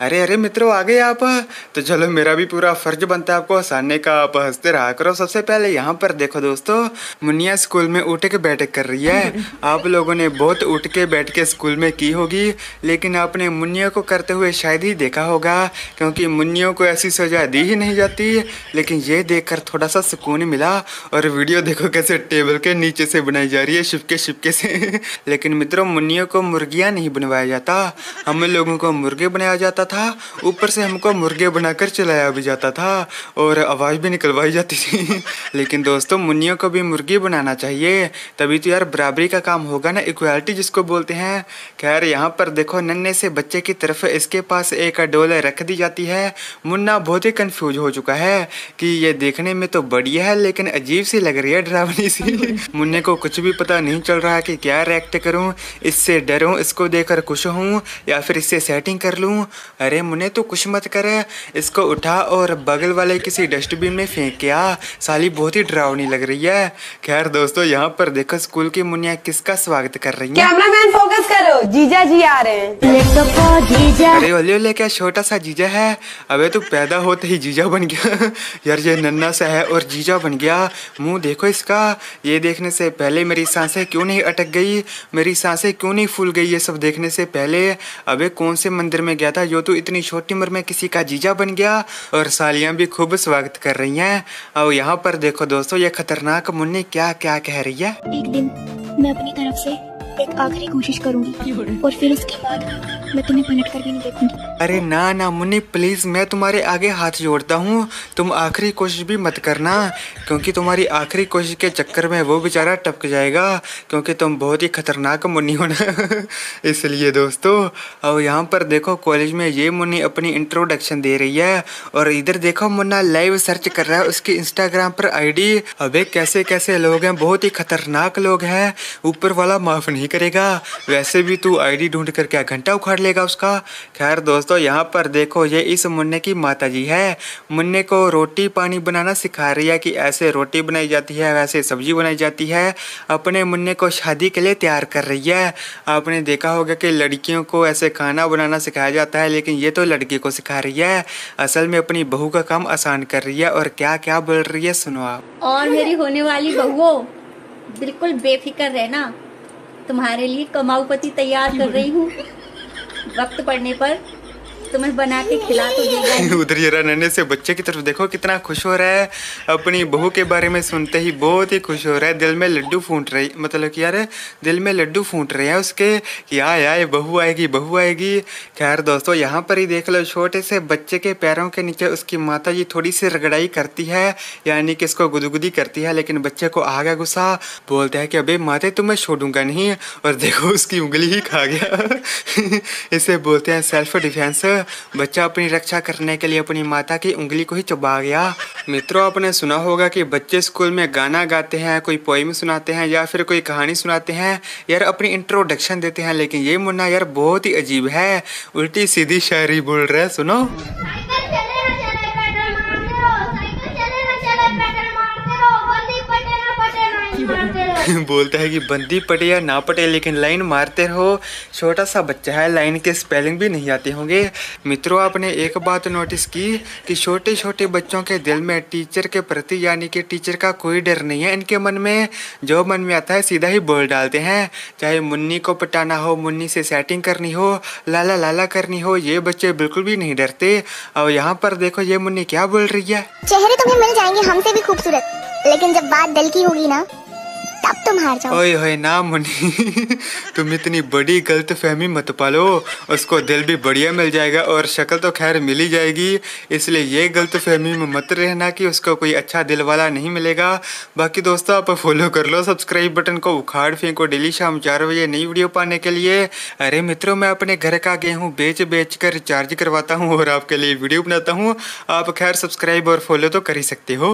अरे अरे मित्रों आ गए आप। तो चलो मेरा भी पूरा फ़र्ज़ बनता है आपको हंसाने का। आप हँसते रहा करो। सबसे पहले यहाँ पर देखो दोस्तों मुनिया स्कूल में उठ के बैठक कर रही है। आप लोगों ने बहुत उठ के बैठ के स्कूल में की होगी लेकिन आपने मुनिया को करते हुए शायद ही देखा होगा क्योंकि मुनियों को ऐसी सजा दी ही नहीं जाती। लेकिन ये देख थोड़ा सा सुकून मिला और वीडियो देखो कैसे टेबल के नीचे से बनाई जा रही है शिपके शिपके से। लेकिन मित्रों मुनियों को मुर्गियाँ नहीं बनवाया जाता। हम लोगों को मुर्गे बनाया जाता था। ऊपर से हमको मुर्गे बनाकर चलाया भी जाता था और आवाज़ भी निकलवाई जाती थी। लेकिन दोस्तों, मुन्नियों को भी मुर्गी बनाना चाहिए। तभी तो यार बराबरी का काम होगा ना इक्वालिटी जिसको बोलते हैं। खैर, यहाँ पर देखो, नन्हे से बच्चे की तरफ़ इसके पास एक डोल रख दी जाती है। मुन्ना बहुत ही कंफ्यूज हो चुका है कि ये देखने में तो बढ़िया है, लेकिन अजीब सी लग रही है डरावनी सी। मुन्ने को कुछ भी पता नहीं चल रहा कि क्या रिएक्ट करूँ। इससे डरूँ, इसको देखकर खुश हूँ या फिर इससे सेटिंग कर लूँ। अरे मुन्ने तो कुछ मत कर। इसको उठा और बगल वाले किसी डस्टबिन में फेंक के आ। साली बहुत ही डरावनी लग रही है। खैर दोस्तों यहाँ पर देखो स्कूल की मुनिया किसका स्वागत कर रही है। कैमरामैन फोकस करो। जीजा जी आ रहे हैं। जीजा। अरे ओले ओले क्या छोटा सा जीजा है? अबे तू पैदा होते ही जीजा बन गया। यार ये नन्ना सा है और जीजा बन गया। मुँह देखो इसका। ये देखने से पहले मेरी साँसें क्यों नहीं अटक गई? मेरी साँसें क्यों नहीं फूल गई ये सब देखने से पहले? अबे कौन से मंदिर में गया था? जो तू इतनी छोटी उम्र में किसी का जीजा बन गया और सालियाँ भी खूब स्वागत कर रही हैं। और यहाँ पर देखो दोस्तों, ये खतरनाक मुन्नी क्या क्या कह रही है? एक दिन मैं अपनी तरफ़ से एक आखिरी कोशिश करूँगी। और फिर उसके बाद मैं तुम्हें पलट कर भी नहीं देखूँगी। अरे ना ना, मुन्नी प्लीज़ मैं तुम्हारे आगे हाथ जोड़ता हूँ। तुम आखिरी कोशिश भी मत करना, क्योंकि तुम्हारी आखिरी कोशिश के चक्कर में वो बेचारा टपक जाएगा, क्योंकि तुम बहुत ही खतरनाक मुन्नी हो ना। इसलिए दोस्तों और यहाँ पर देखो कॉलेज में ये मुन्नी अपनी इंट्रोडक्शन दे रही है, और इधर देखो, मुन्ना लाइव सर्च कर रहा है उसकी इंस्टाग्राम पर आईडी अबे, कैसे कैसे लोग हैं? बहुत ही खतरनाक लोग हैं। ऊपर वाला माफ़ नहीं करेगा। वैसे भी तू आईडी ढूंढ कर क्या घंटा उखाड़ लेगा उसका। खैर दोस्तों, यहाँ पर देखो, ये इस मुन्ने की माता जी है। मुन्ने को रोटी पानी बनाना सिखा रही है कि ऐसे रोटी बनाई जाती है, वैसे सब्ज़ी बनाई जाती है। अपने मुन्ने को शादी के लिए तैयार कर रही है। आपने देखा होगा कि लड़कियों को ऐसे खाना बनाना सिखाया जाता है, लेकिन ये तो लड़की को सिखा रही है। असल में अपनी बहू का काम आसान कर रही है और क्या क्या बोल रही है, सुनो आप। और मेरी होने वाली बहुओं, बिल्कुल बेफिक्र रहना। तुम्हारे लिए कमाऊपति तैयार कर रही हूँ। वक्त पड़ने पर तुम्हें बना के खिला तो उधर जरा नन्हे से बच्चे की तरफ़ देखो, कितना खुश हो रहा है। अपनी बहू के बारे में सुनते ही बहुत ही खुश हो रहा है। दिल में लड्डू फूट रही मतलब कि यार, दिल में लड्डू फूट रहे हैं उसके कि आए आए, बहू आएगी बहू आएगी। खैर दोस्तों, यहाँ पर ही देख लो, छोटे से बच्चे के पैरों के नीचे उसकी माता जी थोड़ी सी रगड़ाई करती है, यानी कि इसको गुदगुदी करती है, लेकिन बच्चे को आ गया गुस्सा। बोलता है कि अबे, माते तुम्हें छोड़ूँगा नहीं। और देखो, उसकी उंगली ही खा गया। इसे बोलते हैं सेल्फ डिफेंस बच्चा अपनी रक्षा करने के लिए अपनी माता की उंगली को ही चबा गया। मित्रों, आपने सुना होगा कि बच्चे स्कूल में गाना गाते हैं, कोई पोइम सुनाते हैं या फिर कोई कहानी सुनाते हैं। यार, अपनी इंट्रोडक्शन देते हैं, लेकिन ये मुन्ना यार बहुत ही अजीब है। उल्टी सीधी शायरी बोल रहे सुनो। बोलता है कि बंदी पटे या ना पटे लेकिन लाइन मारते रहो। छोटा सा बच्चा है, लाइन के स्पेलिंग भी नहीं आते होंगे। मित्रों, आपने एक बात नोटिस की कि छोटे छोटे बच्चों के दिल में टीचर के प्रति यानी कि टीचर का कोई डर नहीं है इनके मन में। जो मन में आता है, सीधा ही बोल डालते हैं। चाहे मुन्नी को पटाना हो, मुन्नी से सेटिंग करनी हो लाला लाला करनी हो, ये बच्चे बिल्कुल भी नहीं डरते। और यहाँ पर देखो, ये मुन्नी क्या बोल रही है? चेहरे तुम्हें मिल जाएँगे, हमसे भी खूबसूरत। लेकिन जब बात दिल की होगी ना तुम हार जाओ। ओए होए ना मुनी तुम इतनी बड़ी गलत फहमी मत पालो। उसको दिल भी बढ़िया मिल जाएगा और शक्ल तो खैर मिल ही जाएगी। इसलिए ये गलत फहमी में मत रहना कि उसको कोई अच्छा दिल वाला नहीं मिलेगा। बाकी दोस्तों, आप फॉलो कर लो सब्सक्राइब बटन को। उखाड़ फेंको डेली शाम चार बजे नई वीडियो पाने के लिए। अरे मित्रों, मैं अपने घर का गेहूँ बेच बेच कर रिचार्ज करवाता हूँ और आपके लिए वीडियो बनाता हूँ। आप खैर सब्सक्राइब और फॉलो तो कर ही सकते हो।